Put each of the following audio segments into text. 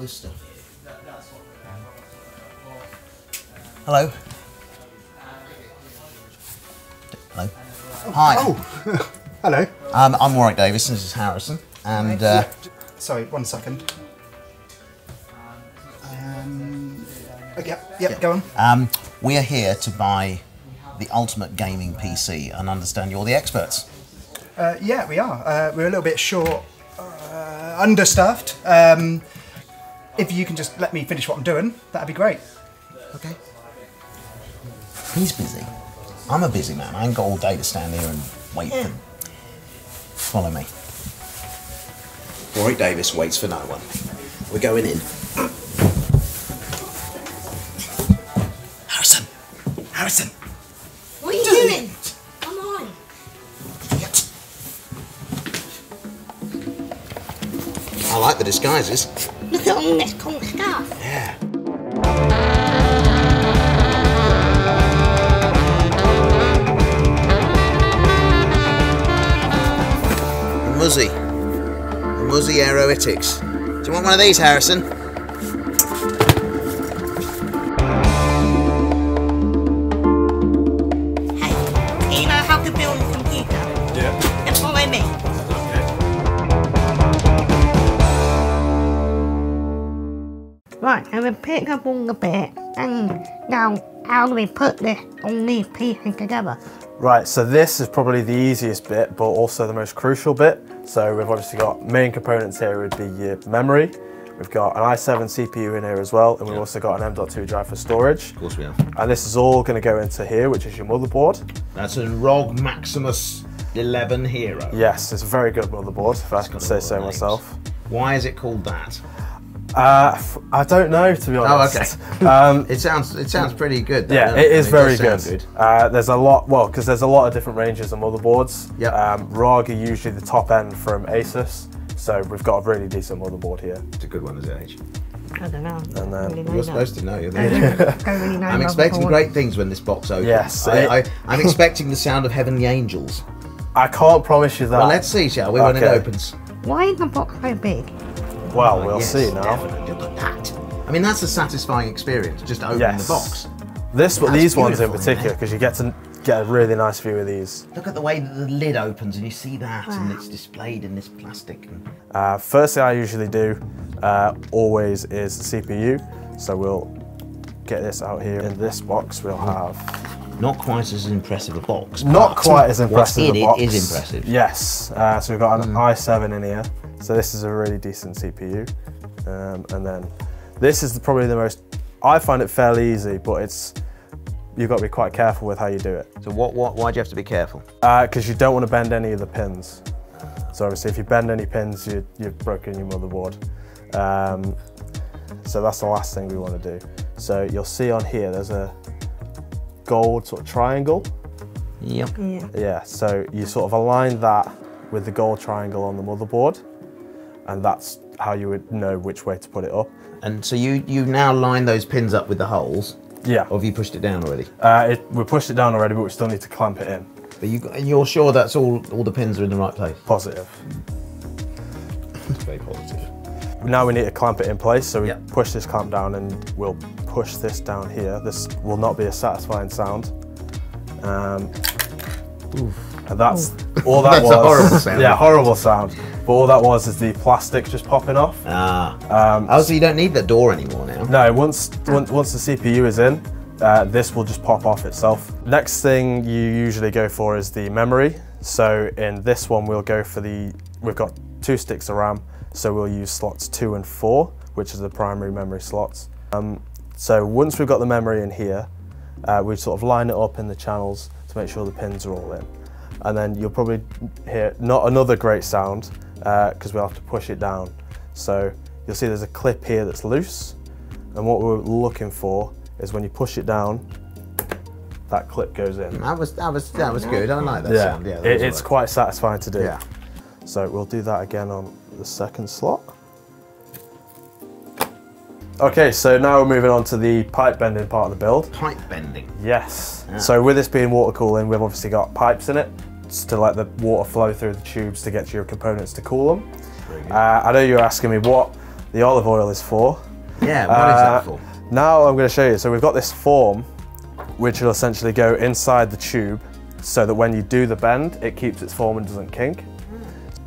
this stuff. Hello. Hello. Hi. Oh, hello. Um, I'm Warwick Davis. This is Harrison, and uh, Sorry, one second. Um, yep, yep, go on. um, we are here to buy the ultimate gaming PC, and understand you're the experts. Uh, yeah, we are. Uh, we're a little bit short, uh, understaffed. Um, if you can just let me finish what I'm doing, that'd be great. Okay. He's busy. I'm a busy man. I ain't got all day to stand here and wait for. him. Follow me. Warwick Davis waits for no one. We're going in. Harrison! Harrison! What are you doing? Come on. I like the disguises. At this cool stuff. Yeah. Muzzy. Muzzy Aeroitics. Do you want one of these, Harrison? Right, I'm gonna pick up all the bit and now how do we put this all these pieces together? Right, so this is probably the easiest bit, but also the most crucial bit. So we've obviously got main components here would be your memory. We've got an i7 CPU in here as well, and we've also got an M.2 drive for storage. Of course we have. And this is all going to go into here, which is your motherboard. That's a ROG Maximus 11 Hero. Yes, it's a very good motherboard, if I can say so names. myself. Why is it called that? Uh, f- I don't know, to be honest. okay. um, It sounds it sounds pretty good. Though, yeah, doesn't it is I mean, very does good. Uh, there's a lot, well, because there's a lot of different ranges of motherboards. Yep. Um, ROG are usually the top end from Asus, so we've got a really decent motherboard here. It's a good one, is it, H? I don't know. And then- Don't really know You're that. supposed to know. You're there. really- really know I'm expecting great things when this box opens. Yes, I, it- I, I'm expecting the sound of heavenly angels. I can't promise you that. Well, let's see, shall we, when it opens? Why is the box so big? Well, Oh, we'll yes, see now. Definitely. Look at that. I mean, that's a satisfying experience, just opening Yes. the box. This, That's these ones in particular, because you get to get a really nice view of these. Look at the way that the lid opens and you see that and it's displayed in this plastic. And Uh, first thing I usually do, uh, always, is the CPU. So we'll get this out here. In this box, we'll have not quite as impressive a box. not quite as impressive What's in a box. it is impressive. Yes. Uh, so we've got an i7 in here. So this is a really decent CPU. Um, and then this is probably the most. I find it fairly easy, but it's you've got to be quite careful with how you do it. So what, what, why do you have to be careful? because you don't want to bend any of the pins. So obviously, if you bend any pins, you, you've broken your motherboard. Um, so that's the last thing we want to do. So you'll see on here, there's a gold sort of triangle. Yep. Yeah. Yeah, so you sort of align that with the gold triangle on the motherboard, and that's how you would know which way to put it up. And so you, you now line those pins up with the holes, Yeah, or have you pushed it down already? uh, it, we pushed it down already, but we still need to clamp it in. But you, and you're sure that's all, all the pins are in the right place? Positive. It's very positive. Now we need to clamp it in place, so we Yeah. push this clamp down and we'll push this down here. This will not be a satisfying sound. Um, and that's all that That's a was. horrible sound. Yeah, horrible sound. But all that was is the plastic just popping off. Ah. Um, oh, so you don't need the door anymore now? No, once once, once the CPU is in, uh, this will just pop off itself. Next thing you usually go for is the memory. So in this one, we'll go for the, we've got two sticks of RAM, so we'll use slots two and four, which is the primary memory slots. Um, so once we've got the memory in here, uh, we sort of line it up in the channels to make sure the pins are all in. And then you'll probably hear not another great sound, because we'll have to push it down. So you'll see there's a clip here that's loose, and what we're looking for is when you push it down, that clip goes in. That was that was that was good. I like that sound. Yeah, that it- it's all right. quite satisfying to do. Yeah. So we'll do that again on the second slot. Okay, so now we're moving on to the pipe bending part of the build. pipe bending. Yes. So with this being water cooling, we've obviously got pipes in it to let the water flow through the tubes to get your components to cool them. Uh, I know you're asking me what The olive oil is for. Yeah, what is that Uh, for? Now I'm going to show you. So we've got this form, which will essentially go inside the tube, so that when you do the bend, it keeps its form and doesn't kink.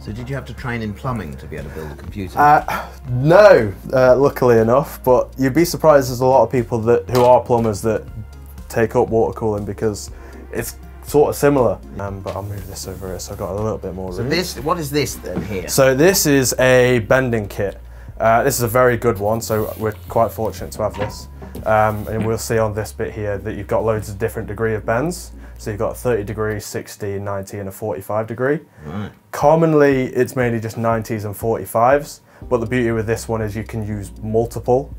So did you have to train in plumbing to be able to build a computer? Uh, no, uh, luckily enough, but you'd be surprised there's a lot of people that who are plumbers that take up water cooling because it's sort of similar. Um, but I'll move this over here so I've got a little bit more so room. this, what is this then here? So this is a bending kit. Uh, this is a very good one, so we're quite fortunate to have this. Um, and we'll see on this bit here that you've got loads of different degree of bends. So you've got a 30 degree, 60, 90 and a 45 degree. Right. Commonly it's mainly just 90s and 45s, but the beauty with this one is you can use multiple.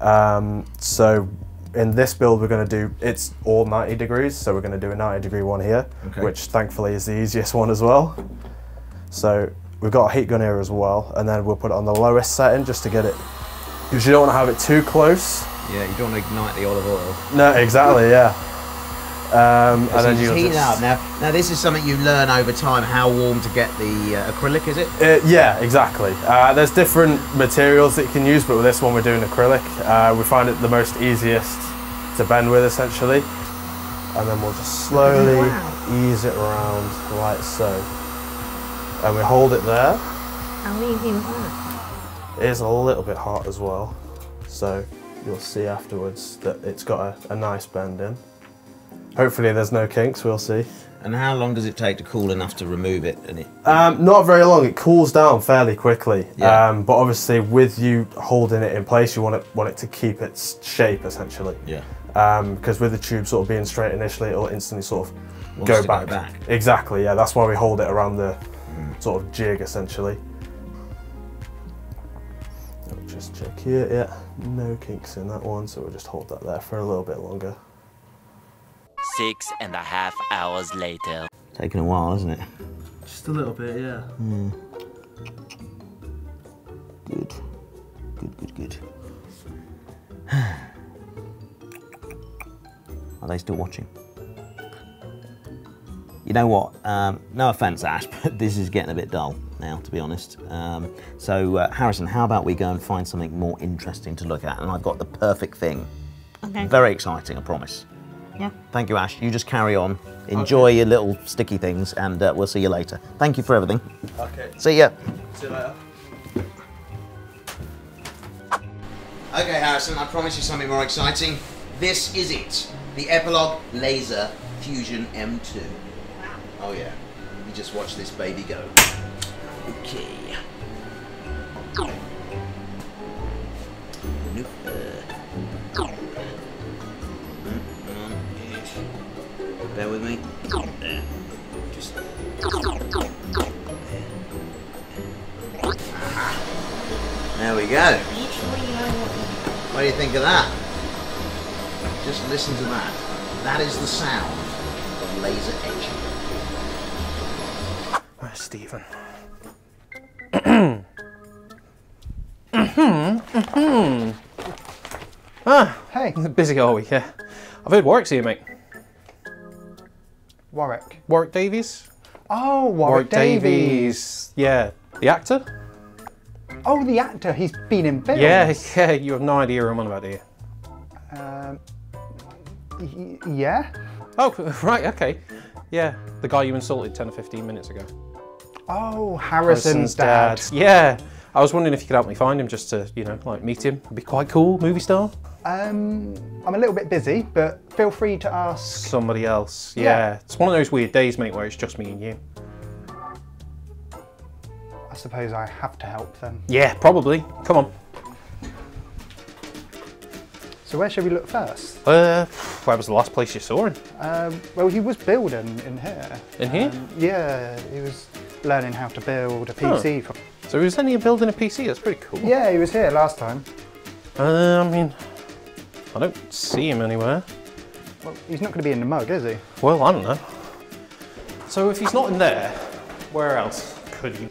Um, so in this build we're going to do, it's all 90 degrees, so we're going to do a 90 degree one here, Okay. which thankfully is the easiest one as well. So we've got a heat gun here as well, and then we'll put it on the lowest setting just to get it, because you don't want to have it too close. Yeah, you don't want to ignite the olive oil. No, exactly, yeah. Um, So and then you you'll just heat it up. Now, now this is something you learn over time, how warm to get the uh, acrylic, is it? Uh, yeah, exactly. Uh, there's different materials that you can use, but with this one we're doing acrylic. Uh, we find it the most easiest to bend with essentially. And then we'll just slowly ease it around like so. And we hold it there. How easy was that? It is a little bit hot as well. So you'll see afterwards that it's got a, a nice bend in. Hopefully there's no kinks, we'll see. And how long does it take to cool enough to remove it? And it Um, not very long. It cools down fairly quickly. Yeah. Um, but obviously, with you holding it in place, you want it want it to keep its shape essentially. yeah. Because with the tube sort of being straight initially, it'll instantly sort of go to go back. back. Exactly. Yeah. That's why we hold it around the sort of jig essentially. I'll just check here. Yeah. No kinks in that one, so we'll just hold that there for a little bit longer. Six and a half hours later. Taking a while, isn't it? Just a little bit, yeah. Good. Good, good, good. Are they still watching? You know what? Um, no offence, Ash, but this is getting a bit dull now, to be honest. Um, so, uh, Harrison, how about we go and find something more interesting to look at? And I've got the perfect thing. Okay. Very exciting, I promise. Yeah. Thank you, Ash. You just carry on. Enjoy your little sticky things, and uh, we'll see you later. Thank you for everything. Okay. See ya. See you later. Okay, Harrison, I promise you something more exciting. This is it. The Epilog Laser Fusion M2. Oh yeah. You just watch this baby go. Okay. Nope. There we go. What do you think of that? Just listen to that. That is the sound of laser etching. Where's Stephen? Hmm. Hmm. Ah. Hey, Busy are we? Yeah. I've heard Warwick's here, mate. Warwick. Warwick Davis? Oh, Warwick, Davis. Yeah. The actor? Oh, the actor. He's been in films. Yeah, yeah. You have no idea who I'm on about, do you? Um, yeah. Oh, right, okay. Yeah, the guy you insulted 10 or 15 minutes ago. Oh, Harrison's, dad. Yeah. I was wondering if you could help me find him just to, you know, like meet him. It'd be quite cool, movie star. Um, I'm a little bit busy, but feel free to ask. Somebody else. Yeah. Yeah. It's one of those weird days, mate, where it's just me and you. I suppose I have to help then. Yeah, probably. Come on. So where should we look first? Uh, where was the last place you saw him? Um, well, he was building in here. In here? Um, yeah, he was learning how to build a PC. From... So he was only building a PC. That's pretty cool. Yeah, he was here last time. Uh, I mean, I don't see him anywhere. Well, he's not going to be in the mug, is he? Well, I don't know. So if he's not in there, where else could he?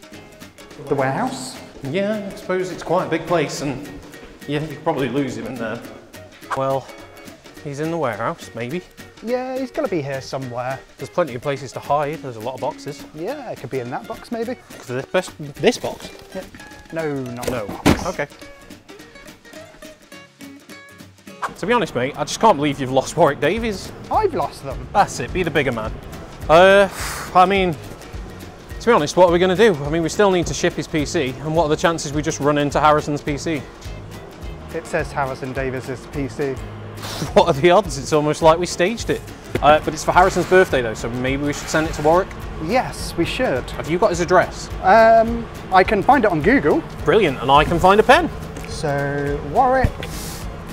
the warehouse. Yeah, I suppose it's quite a big place and yeah, you could probably lose him in there. Well, he's in the warehouse, maybe. Yeah, he's going to be here somewhere. There's plenty of places to hide. There's a lot of boxes. Yeah, it could be in that box, maybe. This, best, this box? Yep. No, not No. Okay. To be honest, mate, I just can't believe you've lost Warwick Davis. I've lost them. That's it. Be the bigger man. Uh, I mean, to be honest, what are we going to do? I mean, we still need to ship his PC, and what are the chances we just run into Harrison's PC? It says Harrison Davis's PC. What are the odds? It's almost like we staged it. Uh, but it's for Harrison's birthday though, so maybe we should send it to Warwick. Yes, we should. Have you got his address? Um, I can find it on Google. Brilliant, and I can find a pen. So Warwick,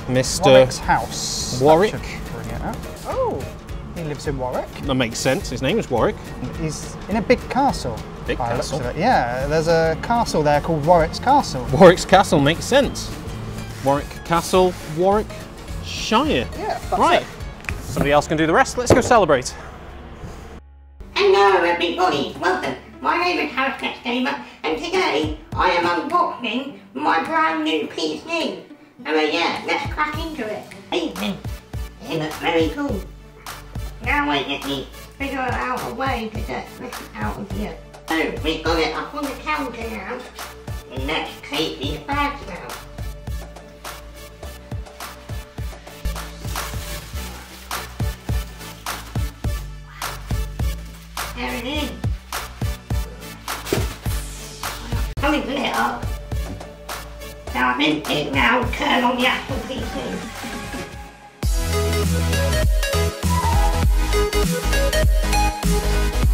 Mr. Warwick's house. Warwick. bring it up. Oh, he lives in Warwick. That makes sense. His name is Warwick. He's in a big castle. Big by the looks castle? of it. Yeah, there's a castle there called Warwick's Castle. Warwick's Castle makes sense. Warwick Castle, Warwick Shire. Yeah, that's right. it. Somebody else can do the rest. Let's go celebrate. Hello everybody, welcome. My name is Harris Gamer and today I am unboxing my brand new PC. So uh, yeah, let's crack into it. Evening. It looks very cool. Now wait, let me figure out a way to get this out of here. So we've got it up on the counter now. Let's take these bags out. There it is. Coming to it up. Now I'm in it now, turn on the actual PC. Música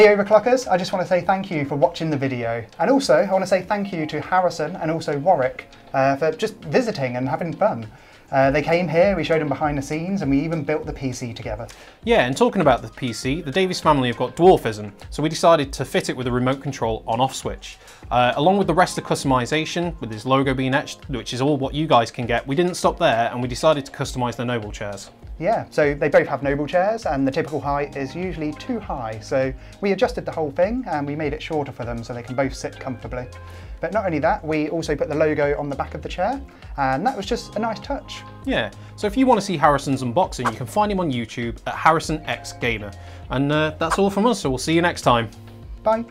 Hey overclockers, I just want to say thank you for watching the video. And also, I want to say thank you to Harrison and also Warwick uh, for just visiting and having fun. Uh, they came here, we showed them behind the scenes, and we even built the PC together. Yeah, and talking about the PC, the Davis family have got dwarfism, so we decided to fit it with a remote control on-off switch. Uh, along with the rest of customization, with his logo being etched, which is all what you guys can get, we didn't stop there and we decided to customize the noblechairs. Yeah, so they both have noblechairs, and the typical height is usually too high. So we adjusted the whole thing, and we made it shorter for them so they can both sit comfortably. But not only that, we also put the logo on the back of the chair, and that was just a nice touch. Yeah, so if you want to see Harrison's unboxing, you can find him on YouTube at Harrison X Gamer. And uh, that's all from us, so we'll see you next time. Bye.